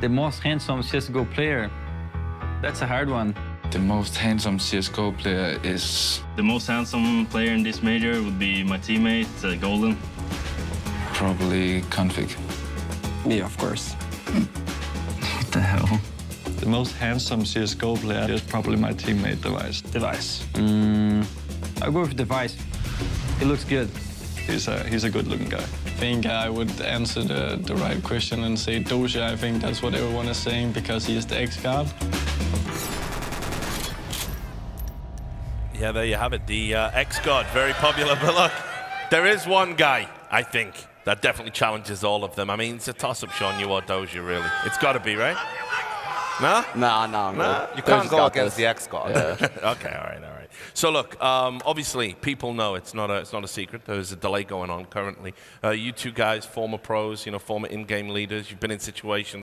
The most handsome CSGO player. That's a hard one. The most handsome CSGO player is The most handsome player in this major would be my teammate, uh, Golden. probably Config. Me, of course. What the hell? The most handsome CSGO player is probably my teammate Device. Device. I'll go with Device. He looks good. He's a he's a good-looking guy. I think I would answer the, the right question and say Doja. I think that's what everyone is saying because he is the X-God. Yeah, there you have it. The uh, X-God, very popular. But look, there is one guy, I think, that definitely challenges all of them. I mean, it's a toss-up, Sean, you or Doja, really. It's got to be, right? No? No, no, no. You can't go against this. the X God. okay, all right, all right. So look, um, obviously, people know it's not a it's not a secret. There's a delay going on currently. Uh, you two guys, former pros, you know, former in-game leaders. You've been in situations.